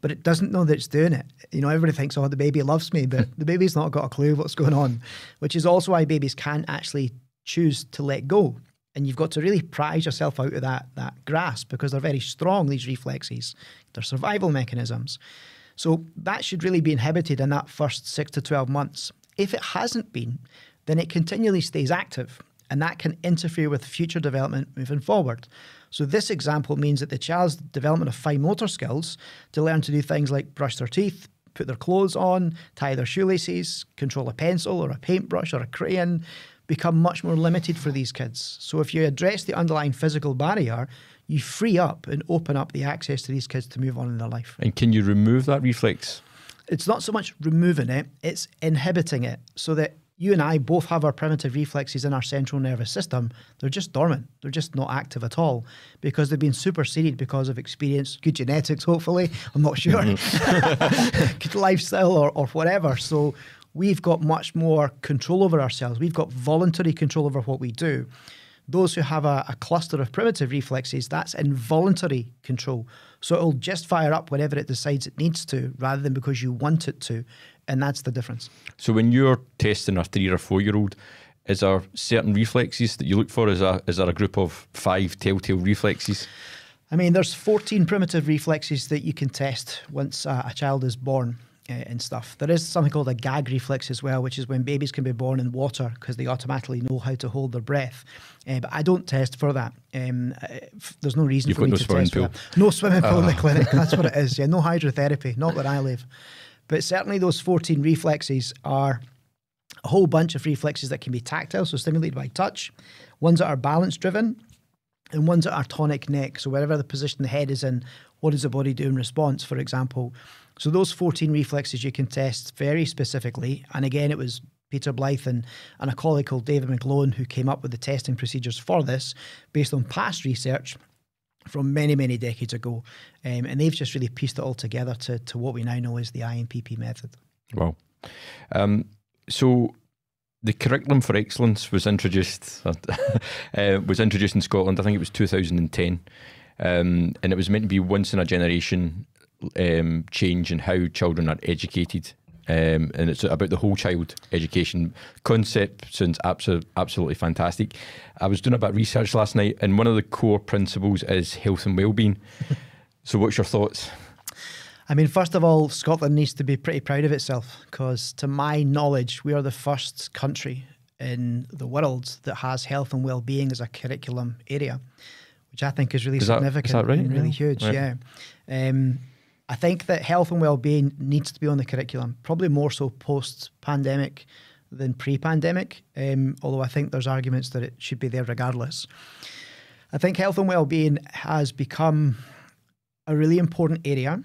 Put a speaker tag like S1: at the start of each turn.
S1: but it doesn't know that it's doing it. You know, everybody thinks, oh, the baby loves me, but the baby's not got a clue what's going on, which is also why babies can't actually choose to let go. And you've got to really prize yourself out of that, that grasp because they're very strong, these reflexes. They're survival mechanisms. So that should really be inhibited in that first six to 12 months. If it hasn't been, then it continually stays active and that can interfere with future development moving forward. So, this example means that the child's development of fine motor skills to learn to do things like brush their teeth, put their clothes on, tie their shoelaces, control a pencil or a paintbrush or a crayon become much more limited for these kids. So, if you address the underlying physical barrier, you free up and open up the access to these kids to move on in their life.
S2: And can you remove that reflex?
S1: It's not so much removing it, it's inhibiting it so that you and I both have our primitive reflexes in our central nervous system. They're just dormant. They're just not active at all because they've been superseded because of experience, good genetics, hopefully. I'm not sure. Mm-hmm. good lifestyle or, or whatever. So we've got much more control over ourselves. We've got voluntary control over what we do. Those who have a, a cluster of primitive reflexes, that's involuntary control. So it'll just fire up whenever it decides it needs to, rather than because you want it to. And that's the difference.
S2: So when you're testing a three or four year old, is there certain reflexes that you look for? Is, a, is there a group of five telltale reflexes?
S1: I mean, there's 14 primitive reflexes that you can test once uh, a child is born and stuff. There is something called a gag reflex as well, which is when babies can be born in water because they automatically know how to hold their breath. Uh, but I don't test for that. Um, uh, f- there's no reason
S2: You've
S1: for me
S2: no
S1: to
S2: swimming
S1: test
S2: pool.
S1: for that. No swimming pool in the clinic. That's what it is. Yeah, no hydrotherapy. Not where I live. But certainly those 14 reflexes are a whole bunch of reflexes that can be tactile, so stimulated by touch, ones that are balance driven, and ones that are tonic neck. So wherever the position the head is in, what does the body do in response, for example? So those 14 reflexes you can test very specifically. And again, it was Peter Blythe and, and a colleague called David McGlown who came up with the testing procedures for this based on past research from many, many decades ago. Um, and they've just really pieced it all together to, to what we now know as the INPP method.
S2: Wow. Um, so the curriculum for excellence was introduced uh, was introduced in Scotland. I think it was 2010, um, and it was meant to be once in a generation um, change in how children are educated. Um, and it's about the whole child education concept. Sounds absolutely, absolutely fantastic. I was doing a bit of research last night, and one of the core principles is health and well-being. so, what's your thoughts?
S1: I mean, first of all, Scotland needs to be pretty proud of itself because, to my knowledge, we are the first country in the world that has health and well-being as a curriculum area, which I think is really
S2: Is that- is
S1: significant
S2: that right?
S1: and really
S2: Yeah.
S1: huge.
S2: Right.
S1: Yeah. Um, I think that health and well-being needs to be on the curriculum, probably more so post-pandemic than pre-pandemic. Um, although I think there's arguments that it should be there regardless. I think health and well-being has become a really important area